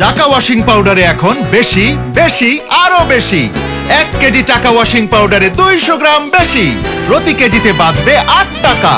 চাকা ওয়াশিং পাউডারে এখন বেশি বেশি, আরও বেশি। এক কেজি চাকা ওয়াশিং পাউডারে দুইশো গ্রাম বেশি। প্রতি কেজিতে বাঁচবে আট টাকা।